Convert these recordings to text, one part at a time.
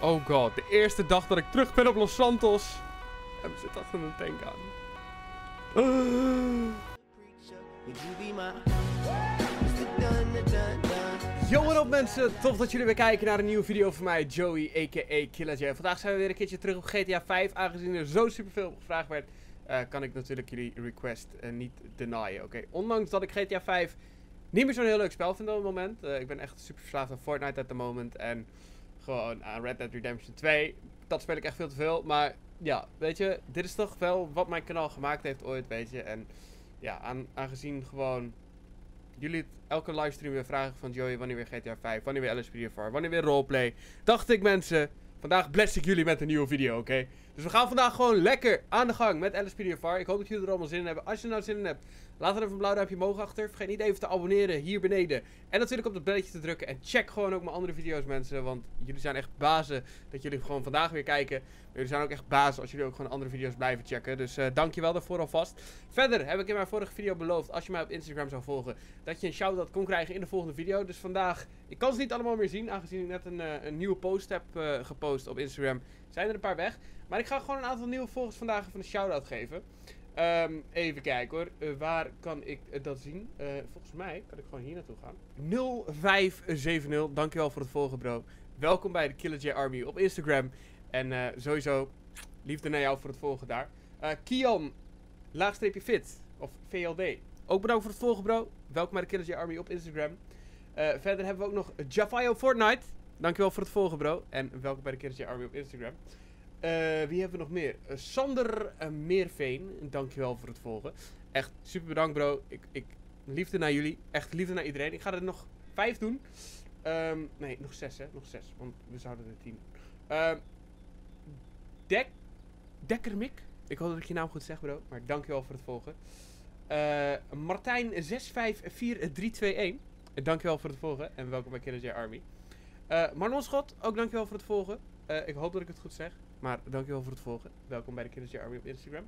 Oh god, de eerste dag dat ik terug ben op Los Santos. En we zitten achter een tank aan. Yo, wat op mensen? Tof dat jullie weer kijken naar een nieuwe video van mij, Joey, a.k.a. Killer. Vandaag zijn we weer een keertje terug op GTA 5. Aangezien er zo superveel gevraagd werd, uh, kan ik natuurlijk jullie request uh, niet denyen, oké? Ondanks dat ik GTA 5 niet meer zo'n heel leuk spel vind op het moment. Uh, ik ben echt super verslaafd aan Fortnite at the moment. En gewoon aan Red Dead Redemption 2. Dat speel ik echt veel te veel. Maar ja, weet je, dit is toch wel wat mijn kanaal gemaakt heeft ooit, weet je. En ja, aan, aangezien gewoon jullie elke livestream weer vragen van Joey, wanneer weer GTA 5, wanneer weer LSPDFR, wanneer weer roleplay. Dacht ik mensen, vandaag bless ik jullie met een nieuwe video, oké? Dus we gaan vandaag gewoon lekker aan de gang met LSPDFR. Ik hoop dat jullie er allemaal zin in hebben. Als je er nou zin in hebt, laat er even een blauw duimpje omhoog achter. Vergeet niet even te abonneren hier beneden. En natuurlijk op dat belletje te drukken. En check gewoon ook mijn andere video's mensen, want jullie zijn echt bazen dat jullie gewoon vandaag weer kijken. Maar jullie zijn ook echt bazen als jullie ook gewoon andere video's blijven checken. Dus uh, dankjewel daarvoor alvast. Verder heb ik in mijn vorige video beloofd, als je mij op Instagram zou volgen, dat je een shout-out kon krijgen in de volgende video. Dus vandaag, ik kan ze niet allemaal meer zien, aangezien ik net een, uh, een nieuwe post heb uh, gepost op Instagram. Zijn er een paar weg. Maar ik ga gewoon een aantal nieuwe volgers vandaag even een shout-out geven. Um, even kijken hoor. Uh, waar kan ik uh, dat zien? Uh, volgens mij kan ik gewoon hier naartoe gaan. 0570. Dankjewel voor het volgen, bro. Welkom bij de Killer Army op Instagram. En sowieso liefde naar jou voor het volgen daar. Kian, laagstreepje fit. Of VLD. Ook bedankt voor het volgen, bro. Welkom bij de Killer Army op Instagram. verder hebben we ook nog Javaio Fortnite. Dankjewel voor het volgen, bro. En welkom bij de Killer Army op Instagram. Uh, wie hebben we nog meer? Uh, Sander uh, Meerveen, dankjewel voor het volgen. Echt super bedankt bro. Ik, ik, liefde naar jullie. Echt liefde naar iedereen. Ik ga er nog vijf doen. Um, nee, nog zes hè. Nog zes. Want we zouden er tien doen. Uh, Dek Dekkermik. Ik hoop dat ik je naam goed zeg bro. Maar dankjewel voor het volgen. Martijn 654321. Dankjewel voor het volgen. En welkom bij J Army. Marlon Schot, ook dankjewel voor het volgen. ik hoop dat ik het goed zeg. Maar dankjewel voor het volgen. Welkom bij de Killers Army op Instagram.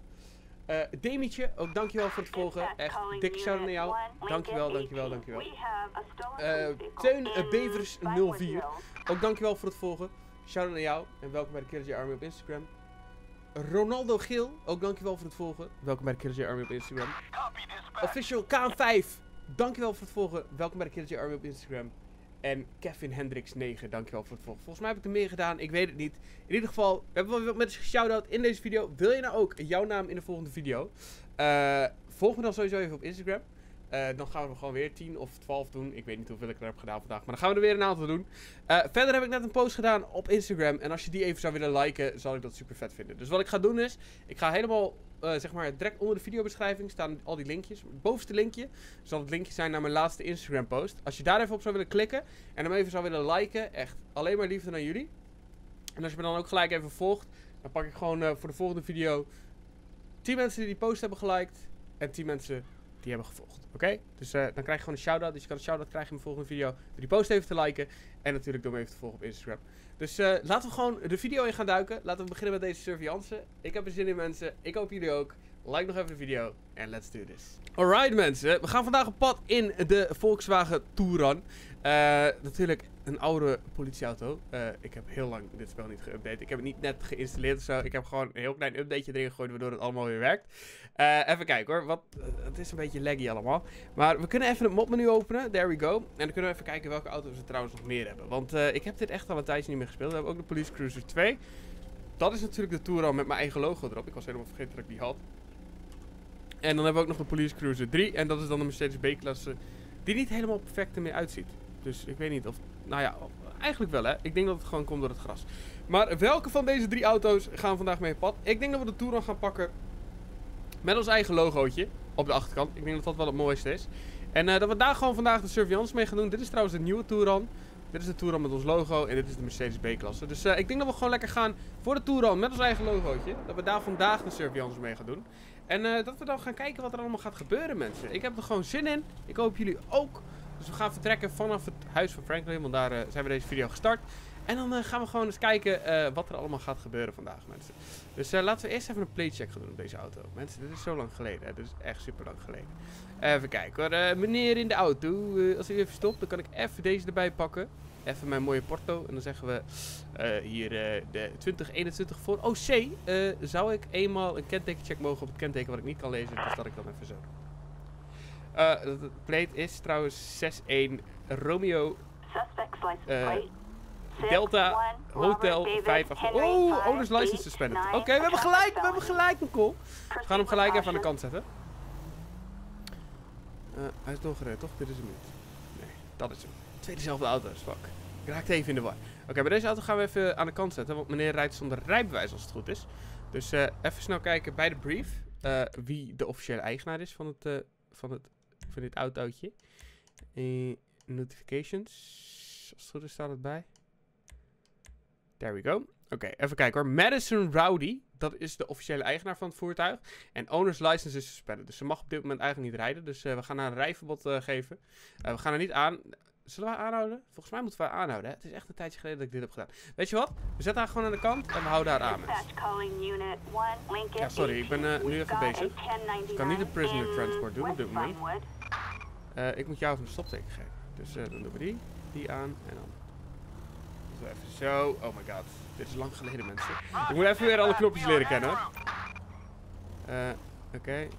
Uh, Demietje, ook dankjewel voor het volgen. Echt dikke shout naar jou. Dankjewel, dankjewel, dankjewel. Uh, Teun Bevers 04. Ook dankjewel voor het volgen. Shout naar jou. En welkom bij de Killers Army op Instagram. Ronaldo Geel, ook dankjewel voor het volgen. Welkom bij de Killers Army op Instagram. Official K5, dankjewel voor het volgen. Welkom bij de Killers Army op Instagram. En Kevin Hendricks 9, dankjewel voor het volgen. Volgens mij heb ik er meer gedaan, ik weet het niet. In ieder geval, we hebben wel wat mensen shout-out in deze video. Wil je nou ook jouw naam in de volgende video? Uh, volg me dan sowieso even op Instagram. Uh, dan gaan we gewoon weer 10 of 12 doen. Ik weet niet hoeveel ik er heb gedaan vandaag. Maar dan gaan we er weer een aantal doen. Uh, verder heb ik net een post gedaan op Instagram. En als je die even zou willen liken, zal ik dat super vet vinden. Dus wat ik ga doen is, ik ga helemaal, uh, zeg maar, direct onder de videobeschrijving staan al die linkjes. Het bovenste linkje zal het linkje zijn naar mijn laatste Instagram post. Als je daar even op zou willen klikken en hem even zou willen liken, echt alleen maar liefde naar jullie. En als je me dan ook gelijk even volgt, dan pak ik gewoon voor de volgende video 10 mensen die die post hebben geliked en 10 mensen die hebben gevolgd. Oké? Dus uh, dan krijg je gewoon een shout-out. Dus je kan een shout-out krijgen in mijn volgende video. Door die post even te liken. En natuurlijk door me even te volgen op Instagram. Dus uh, laten we gewoon de video in gaan duiken. Laten we beginnen met deze surveillance. Ik heb er zin in mensen. Ik hoop jullie ook. Like nog even de video. En let's do this. Alright mensen. We gaan vandaag op pad in de Volkswagen Touran. Uh, natuurlijk een oude politieauto. Uh, ik heb heel lang dit spel niet geüpdate. Ik heb het niet net geïnstalleerd of zo. Ik heb gewoon een heel klein updateje erin gegooid, waardoor het allemaal weer werkt. Uh, even kijken hoor. Wat, uh, het is een beetje laggy allemaal. Maar we kunnen even het mopmenu openen. There we go. En dan kunnen we even kijken welke auto's we trouwens nog meer hebben. Want ik heb dit echt al een tijdje niet meer gespeeld. We hebben ook de Police Cruiser 2. Dat is natuurlijk de Touran met mijn eigen logo erop. Ik was helemaal vergeten dat ik die had. En dan hebben we ook nog de Police Cruiser 3. En dat is dan de Mercedes B-klasse. Die niet helemaal perfect ermee uitziet. Dus ik weet niet of... Nou ja, eigenlijk wel hè. Ik denk dat het gewoon komt door het gras. Maar welke van deze drie auto's gaan vandaag mee op pad? Ik denk dat we de Touran gaan pakken met ons eigen logootje op de achterkant. Ik denk dat dat wel het mooiste is. En uh, dat we daar gewoon vandaag de surveillance mee gaan doen. Dit is trouwens de nieuwe Touran. Dit is de Touran met ons logo en dit is de Mercedes B-klasse. Dus uh, ik denk dat we gewoon lekker gaan voor de Touran met ons eigen logootje. Dat we daar vandaag de surveillance mee gaan doen. En uh, dat we dan gaan kijken wat er allemaal gaat gebeuren mensen. Ik heb er gewoon zin in. Ik hoop jullie ook. Dus we gaan vertrekken vanaf het huis van Franklin, want daar uh, zijn we deze video gestart. En dan uh, gaan we gewoon eens kijken uh, wat er allemaal gaat gebeuren vandaag, mensen. Dus laten we eerst even een playcheck gaan doen op deze auto. Mensen, dit is zo lang geleden, hè? dit is echt super lang geleden. Even kijken hoor, meneer in de auto, als u even stopt, dan kan ik even deze erbij pakken. Even mijn mooie porto. En dan zeggen we eh, hier eh, de 2021 voor OC. eh, zou ik eenmaal een kentekencheck mogen op het kenteken wat ik niet kan lezen. Dus dat ik dan even zo. De de plate is trouwens 61 Romeo Eh, Delta Hotel Robert David 5 af. Henry Oh, owners license suspended. Oké, we hebben gelijk, we hebben gelijk, Nicole. We gaan hem gelijk even aan de kant zetten. Eh, hij is doorgereden, toch? Dit is hem niet. Nee, dat is hem. Twee dezelfde auto's, fuck. Ik raakte even in de war. Oké, bij deze auto gaan we even aan de kant zetten, want meneer rijdt zonder rijbewijs als het goed is. Dus even snel kijken bij de brief wie de officiële eigenaar is van, het, van, het, van dit autootje. Eh, notifications, als het goed is staat het bij. There we go. Oké, even kijken hoor. Madison Rowdy, dat is de officiële eigenaar van het voertuig. En owner's license is suspended. Dus ze mag op dit moment eigenlijk niet rijden. Dus eh, we gaan haar een rijverbod eh, geven. We gaan haar niet aan... Zullen we aanhouden? Volgens mij moeten we aanhouden. Hè? Het is echt een tijdje geleden dat ik dit heb gedaan. Weet je wat? We zetten haar gewoon aan de kant en we houden haar aan. Ja, sorry, ik ben, eh, 18. nu even bezig. 1099 Ik kan niet een prisoner transport doen op dit moment. Eh, ik moet jou even een stopteken geven. Dus eh, dan doen we die. Die aan en dan... We even zo. Oh my god. Dit is lang geleden mensen. Ik moet even weer alle knopjes leren kennen. hoor. Oké. Even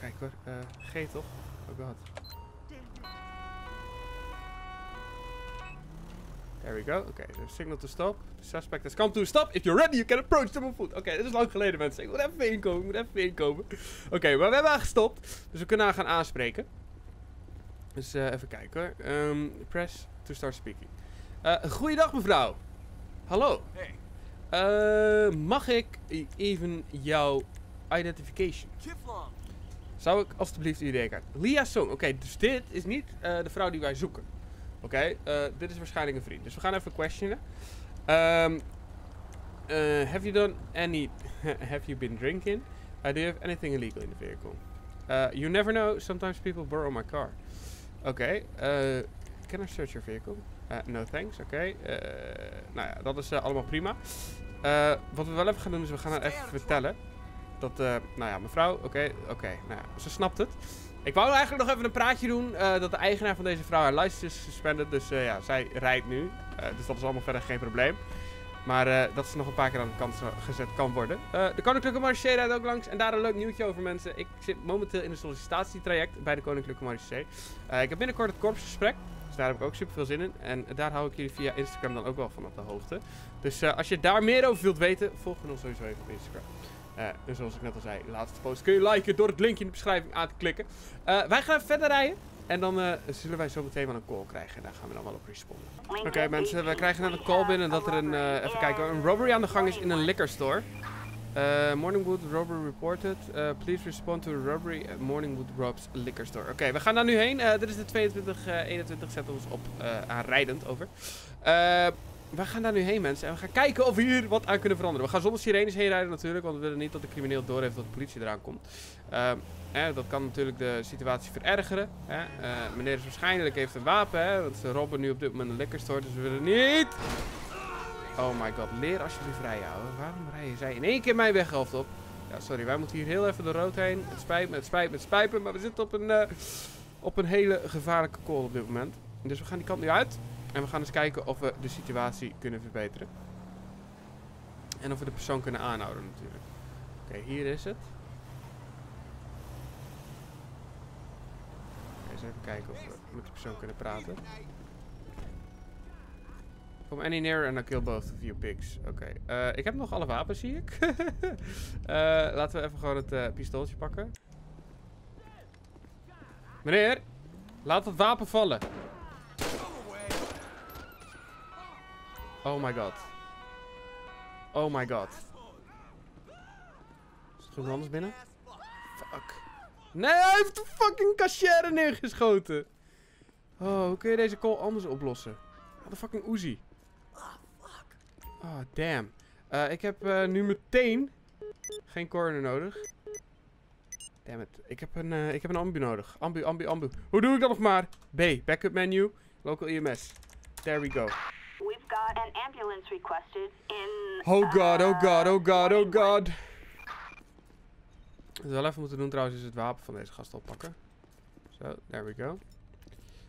kijken hoor. G toch? Oh god. There we go. Oké, dus signal to stop. The suspect has come to a stop. If you're ready, you can approach them on foot. Oké, dit is lang geleden mensen. Ik moet even inkomen. Ik moet even inkomen. Oké, maar we hebben haar gestopt. Dus we kunnen haar gaan aanspreken. Dus eh, even kijken hoor. Ehm, press to start speaking. Eh goeiedag mevrouw. Hallo. Hey, Eh, mag ik e- even jouw identification? Zou ik alstublieft uw ID-kaart? Lia Song. Oké, dus dit is niet de vrouw die wij zoeken. Oké, eh, dit is waarschijnlijk een vriend. Dus we gaan even questionen. Ehm, eh, have you done any... have you been drinking? Uh, do you have anything illegal in the vehicle? Uh, you never know. Sometimes people borrow my car. Oké. eh, can I search your vehicle? Uh, no thanks. Oké. nou ja, dat is allemaal prima. Wat we wel even gaan doen is we gaan haar even vertellen. Dat, eh, nou ja, mevrouw, oké, oké, nou ja, ze snapt het. Ik wou eigenlijk nog even een praatje doen, eh, dat de eigenaar van deze vrouw haar license is suspended. Dus eh, ja, zij rijdt nu. Eh, dus dat is allemaal verder geen probleem. Maar dat ze nog een paar keer aan de kant gezet kan worden. De Koninklijke Marché rijdt ook langs. En daar een leuk nieuwtje over mensen. Ik zit momenteel in een sollicitatietraject bij de Koninklijke Marché. Ik heb binnenkort het korpsgesprek. Dus daar heb ik ook super veel zin in. En daar hou ik jullie via Instagram dan ook wel van op de hoogte. Dus als je daar meer over wilt weten, volg me dan sowieso even op Instagram. En zoals ik net al zei, laatste post kun je liken door het linkje in de beschrijving aan te klikken. Eh, wij gaan verder rijden. En dan eh, zullen wij zo meteen wel een call krijgen. En daar gaan we dan wel op responden. Oké mensen, we 18, krijgen net een call binnen dat er een, even kijken, een robbery aan de gang is in een liquor store. Morningwood robbery reported. Please respond to a robbery at Morningwood Rob's liquor store. Oké, we gaan daar nu heen. Dit is de 22, eh 21, zet ons op eh aanrijdend over. We gaan daar nu heen mensen en we gaan kijken of we hier wat aan kunnen veranderen. We gaan zonder sirenes heen rijden natuurlijk, want we willen niet dat de crimineel doorheeft dat de politie eraan komt. Ehm, eh, dat kan natuurlijk de situatie verergeren. Eh, meneer is waarschijnlijk heeft een wapen, hè, want ze robben nu op dit moment een liquor store, dus we willen niet... Oh my god, leer alsjeblieft rijden, ouwe. Waarom rijden zij in één keer mijn weghelft op? Ja, sorry, wij moeten hier heel even door rood heen. Het spijt me, het spijt me, het spijt me, maar we zitten op een, eh, op een hele gevaarlijke call op dit moment. Dus we gaan die kant nu uit. En we gaan eens kijken of we de situatie kunnen verbeteren. En of we de persoon kunnen aanhouden natuurlijk. Oké, hier is het. Eens even kijken of we met de persoon kunnen praten. Come any nearer and I'll kill both of you pigs. Oké, eh, ik heb nog alle wapens, zie ik. Eh, laten we even gewoon het eh, pistooltje pakken. Meneer, laat het wapen vallen. Oh my god. Oh my god. Is er iemand anders binnen? Fuck. Nee, hij heeft de fucking cashier neergeschoten. Oh, hoe kun je deze call anders oplossen? De fucking Uzi. Oh, damn. Eh, ik heb eh, nu meteen geen coroner nodig. Damn it. Ik heb een, eh, ik heb een ambu nodig. Ambu, ambu, ambu. Hoe doe ik dat nog maar? B. Backup menu. Local EMS. There we go. An ambulance requested in. Oh god, oh god, oh god, oh Waywood. god. Wat we wel even moeten doen trouwens is het wapen van deze gast oppakken. Zo, there we go.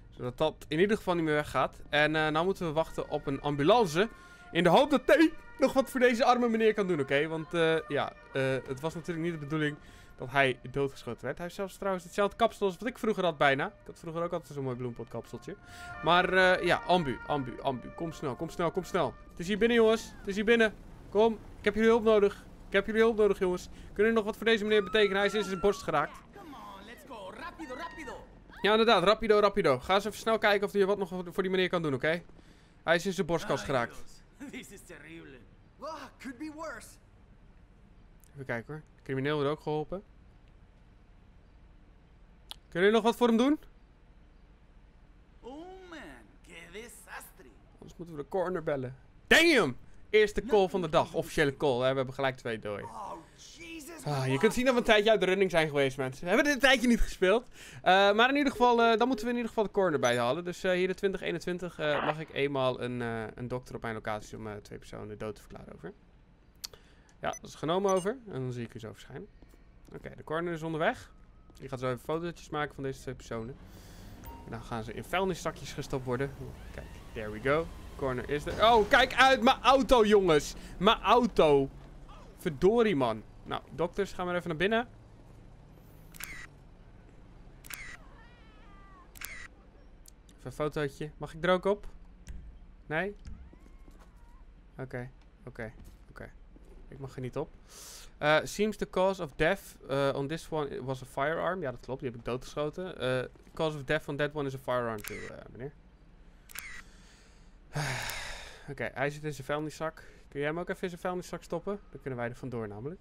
Zodat dat in ieder geval niet meer weggaat. En uh, nou moeten we wachten op een ambulance. In de hoop dat T nog wat voor deze arme meneer kan doen, oké? Want uh, ja, uh, het was natuurlijk niet de bedoeling dat hij doodgeschoten werd. Hij heeft zelfs trouwens hetzelfde kapsel als wat ik vroeger had bijna. Ik had vroeger ook altijd zo'n mooi bloempotkapseltje. Maar uh, ja, ambu, ambu, ambu. Kom snel, kom snel, kom snel. Het is hier binnen, jongens. Het is hier binnen. Kom, ik heb jullie hulp nodig. Ik heb jullie hulp nodig, jongens. Kunnen jullie nog wat voor deze meneer betekenen? Hij is in zijn borst geraakt. Rapido, rapido. Ja, inderdaad. Rapido, rapido. Ga eens even snel kijken of hij wat nog voor die meneer kan doen, oké? Okay? Hij is in zijn borstkas geraakt. This is terrible. Oh, could be worse. Even kijken hoor. De crimineel wordt ook geholpen. Kunnen jullie nog wat voor hem doen? Oh man, que desastre. Anders moeten we de corner bellen. Damn! Eerste call van de dag. Officiële call. Hè? We hebben gelijk twee dooi. Oh. Ah, je kunt zien dat we een tijdje uit de running zijn geweest, mensen. We hebben dit een tijdje niet gespeeld. Uh, maar in ieder geval, uh, dan moeten we in ieder geval de corner bijhalen. Dus uh, hier de 2021 mag ik eenmaal een, een dokter op mijn locatie om twee personen dood te verklaren over. Ja, dat is genomen over. En dan zie ik u zo verschijnen. Oké, de corner is onderweg. Die gaat zo even fotootjes maken van deze twee personen. En dan gaan ze in vuilniszakjes gestopt worden. Kijk, there we go. Corner is er. Oh, kijk uit! Mijn auto, jongens! Mijn auto! Verdorie, man. Nou, dokters, gaan we even naar binnen. Even een fotootje. Mag ik er ook op? Nee? Oké, oké. Ik mag er niet op. Uh, seems the cause of death uh, on this one was a firearm. Ja, dat klopt. Die heb ik doodgeschoten. Uh, cause of death on that one is a firearm too, meneer. Oké, hij zit in zijn vuilniszak. Kun jij hem ook even in zijn vuilniszak stoppen? Dan kunnen wij er vandoor namelijk.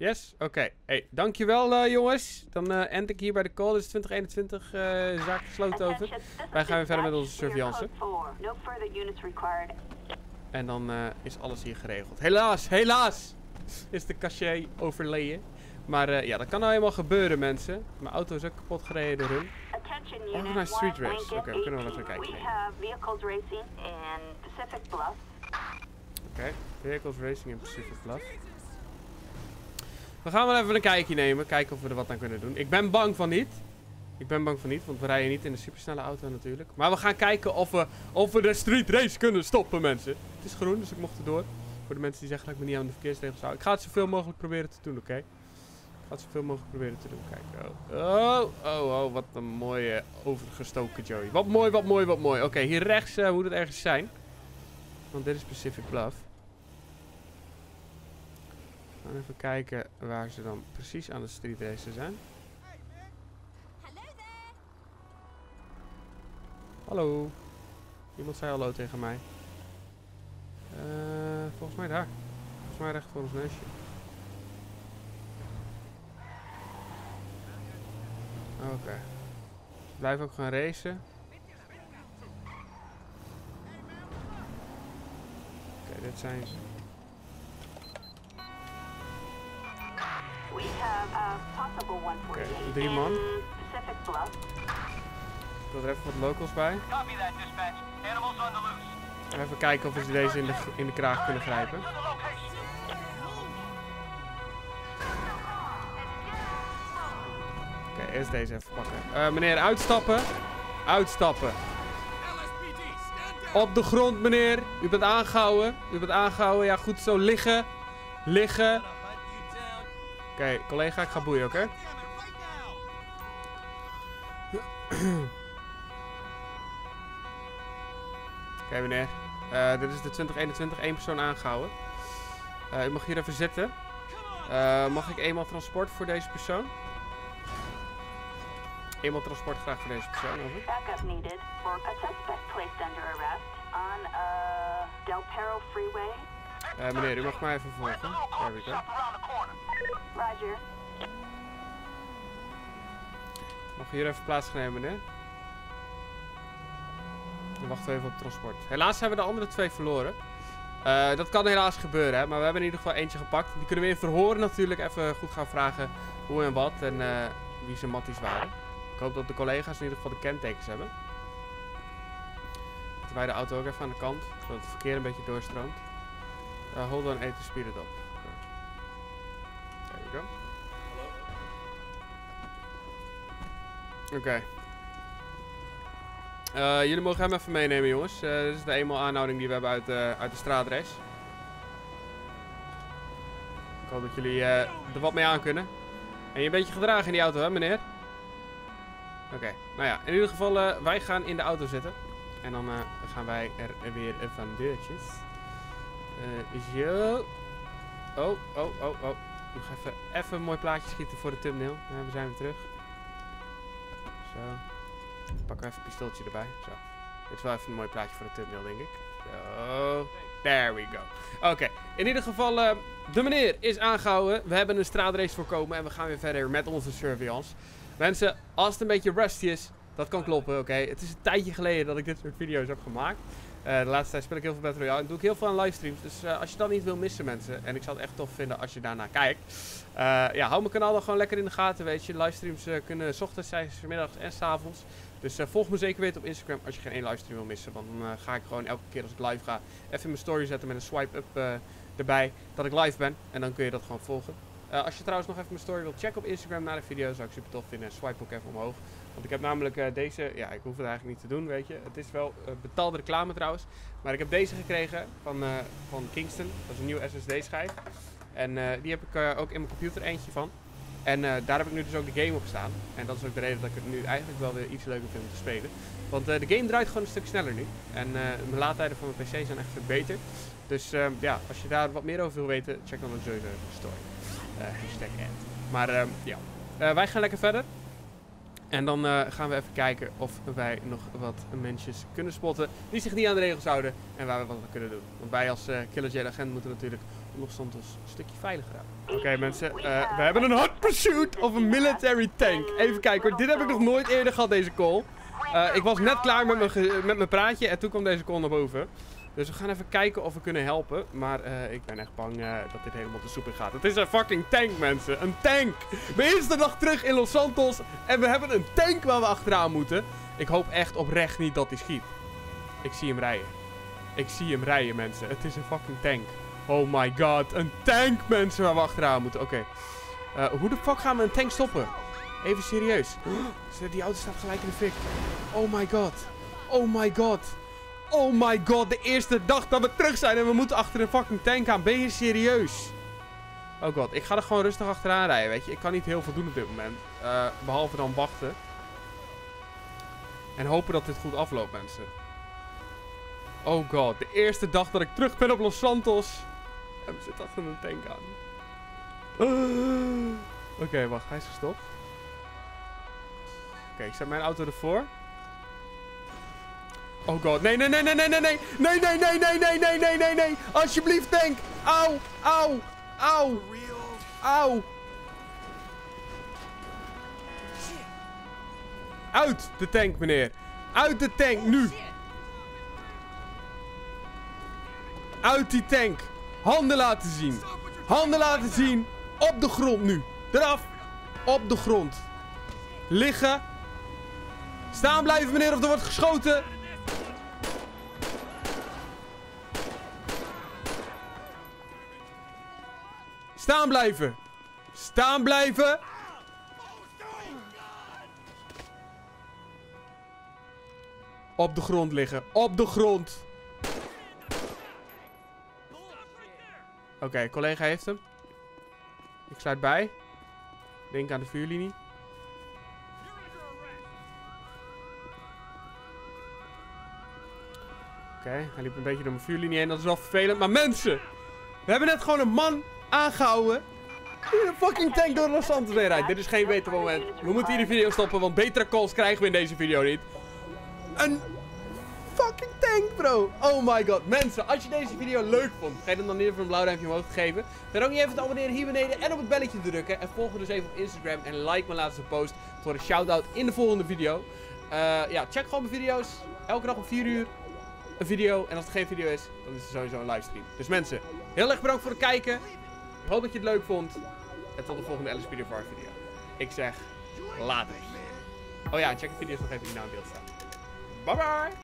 Yes? Oké. Okay. Hey, dankjewel uh, jongens. Dan uh, end ik hier bij de call. Is 2021 uh, zaak gesloten over. Wij gaan weer verder met onze surveillance. En dan uh, is alles hier geregeld. Helaas, helaas is de cachet overleden. Maar ja, dat kan nou helemaal gebeuren, mensen. Mijn auto is ook kapot gereden door hun. Naar street race. Oké, okay, we kunnen wel even kijken. Oké, okay, vehicles racing in Pacific Bluff. We gaan wel even een kijkje nemen. Kijken of we er wat aan kunnen doen. Ik ben bang van niet. Ik ben bang van niet, want we rijden niet in de supersnelle auto natuurlijk. Maar we gaan kijken of we, of we de street race kunnen stoppen, mensen. Het is groen, dus ik mocht erdoor. Voor de mensen die zeggen dat ik me niet aan de verkeersregels hou. Ik ga het zoveel mogelijk proberen te doen, oké? Ik ga het zoveel mogelijk proberen te doen. Kijk, oh. Oh, oh, oh, wat een mooie overgestoken Joey. Wat mooi, wat mooi, wat mooi. Oké, hier rechts uh, moet het ergens zijn. Want dit is Pacific Bluff. We gaan even kijken waar ze dan precies aan de street race zijn. Hallo. Iemand zei hallo tegen mij. Uh, volgens mij daar. Volgens mij recht voor ons neusje. Oké. Okay. Blijf ook gaan racen. Oké, okay, dit zijn ze. Oké, okay, drie man. Ik wil er even wat locals bij. En even kijken of we deze in de, in de kraag kunnen grijpen. Oké, okay, eerst deze even pakken. Uh, meneer, uitstappen. Uitstappen. Op de grond, meneer. U bent aangehouden. U bent aangehouden. Ja, goed zo. Liggen. Liggen. Oké, collega, ik ga boeien, oké? Oké meneer, uh, dit is de 2021, één persoon aangehouden. Uh, u mag hier even zitten. Uh, mag ik eenmaal transport voor deze persoon? Eenmaal transport graag voor deze persoon, over. Uh, meneer, u mag mij even volgen. There we. Roger. Mag hier even plaatsnemen, meneer? Dan wachten we even op transport. Helaas hebben we de andere twee verloren. Uh, dat kan helaas gebeuren, hè. Maar we hebben in ieder geval eentje gepakt. Die kunnen we in verhoor natuurlijk even goed gaan vragen hoe en wat. En uh, wie zijn matties waren. Ik hoop dat de collega's in ieder geval de kentekens hebben. Zetten wij de auto ook even aan de kant. Zodat het verkeer een beetje doorstroomt. Uh, hold on. There we go. Oké. Eh, jullie mogen hem even meenemen, jongens. Eh, dit is de eenmaal aanhouding die we hebben uit, de uit de straatrace. Ik hoop dat jullie eh, er wat mee aan kunnen. En je een beetje gedragen in die auto, hè, meneer? Oké, nou ja, in ieder geval, eh, wij gaan in de auto zitten. En dan eh, gaan wij er weer van deurtjes. Eh zo. Oh, oh, oh, oh. Nog even, even een mooi plaatje schieten voor de thumbnail. Ja, we zijn weer terug. Zo. We even een pistooltje erbij. Zo. Dit is wel even een mooi plaatje voor de thumbnail, denk ik. Zo. There we go. Oké, in ieder geval, eh, de meneer is aangehouden. We hebben een straatrace voorkomen en we gaan weer verder met onze surveillance. Mensen, als het een beetje rusty is, dat kan kloppen, oké. Het is een tijdje geleden dat ik dit soort video's heb gemaakt. Eh, de laatste tijd speel ik heel veel Battle Royale en doe ik heel veel aan livestreams. Dus eh, als je dat niet wil missen, mensen, en ik zou het echt tof vinden als je daarnaar kijkt. eh, ja, hou mijn kanaal dan gewoon lekker in de gaten, weet je. Livestreams kunnen 's ochtends zijn, 's middags en 's avonds. Dus volg me zeker weten op Instagram als je geen één livestream wil missen. Want dan ga ik gewoon elke keer als ik live ga even mijn story zetten met een swipe-up eh, erbij dat ik live ben. En dan kun je dat gewoon volgen. Eh, als je trouwens nog even mijn story wilt checken op Instagram na de video, zou ik super tof vinden. Swipe ook even omhoog. Want ik heb namelijk eh, deze, ja, ik hoef het eigenlijk niet te doen, weet je. Het is wel eh, betaalde reclame trouwens. Maar ik heb deze gekregen van, van Kingston. Dat is een nieuwe SSD-schijf. En eh, die heb ik ook in mijn computer eentje van. En daar heb ik nu dus ook de game op staan. En dat is ook de reden dat ik het nu eigenlijk wel weer iets leuker vind om te spelen. Want de game draait gewoon een stuk sneller nu. En mijn laadtijden van mijn PC zijn echt verbeterd. Dus eh, ja, als je daar wat meer over wil weten, check dan sowieso de story. Eh, hashtag ad. Maar eh, ja, Eh, wij gaan lekker verder. En dan eh, gaan we even kijken of wij nog wat mensen kunnen spotten die zich niet aan de regels houden en waar we wat aan kunnen doen. Want wij als eh Killer Jet agent moeten natuurlijk Los Santos een stukje veiliger houden. Oké mensen, we hebben een hot pursuit of een military tank. Even kijken hoor, dit heb ik nog nooit eerder gehad deze call. Ik was net klaar met mijn, met mijn praatje en toen kwam deze call naar boven. Dus we gaan even kijken of we kunnen helpen. Maar eh, ik ben echt bang eh, dat dit helemaal de soep in gaat. Het is een fucking tank, mensen. Een tank. De eerste dag terug in Los Santos. En we hebben een tank waar we achteraan moeten. Ik hoop echt oprecht niet dat hij schiet. Ik zie hem rijden. Ik zie hem rijden, mensen. Het is een fucking tank. Oh my god. Een tank, mensen, waar we achteraan moeten. Oké. Eh, hoe de fuck gaan we een tank stoppen? Even serieus. Die auto staat gelijk in de fik. Oh my god. Oh my god. Oh my god, de eerste dag dat we terug zijn en we moeten achter een fucking tank aan. Ben je serieus? Oh god, ik ga er gewoon rustig achteraan rijden, weet je. Ik kan niet heel veel doen op dit moment. Eh, behalve dan wachten. En hopen dat dit goed afloopt, mensen. Oh god, de eerste dag dat ik terug ben op Los Santos. En we zitten achter een tank aan. Oké, wacht, hij is gestopt. Oké, ik zet mijn auto ervoor. Oh god, nee, nee, nee, nee, nee, nee, nee, nee, nee, nee, nee, nee, nee, nee, nee, nee, alsjeblieft tank, auw, auw, Real auw. Uit de tank, meneer. Uit de tank, nu. Uit die tank. Handen laten zien. Handen laten zien. Op de grond nu. Eraf. Op de grond. Liggen. Staan blijven, meneer, of er wordt geschoten. Staan blijven. Staan blijven. Op de grond liggen. Op de grond. Oké, collega heeft hem. Ik sluit bij. Denk aan de vuurlinie. Oké, hij liep een beetje door mijn vuurlinie heen. Dat is wel vervelend. Maar mensen! We hebben net gewoon een man aangehouden. Die een fucking tank door Los Santos heen rijdt. Dit is geen beter moment. We moeten hier de video stoppen, want betere calls krijgen we in deze video niet. Een fucking tank, bro. Oh my god. Mensen, als je deze video leuk vond, vergeet dan niet even een blauw duimpje omhoog te geven. Vergeet ook niet even te abonneren hier beneden en op het belletje te drukken. En volg me dus even op Instagram en like mijn laatste post voor een shout-out in de volgende video. Eh, ja, check gewoon mijn video's. Elke dag om 4 uur een video. En als het geen video is, dan is het sowieso een livestream. Dus mensen, heel erg bedankt voor het kijken. Ik hoop dat je het leuk vond. En tot de volgende Alice Video. Ik zeg, later. Oh ja, check de video's nog even die nou in beeld staan. Bye bye!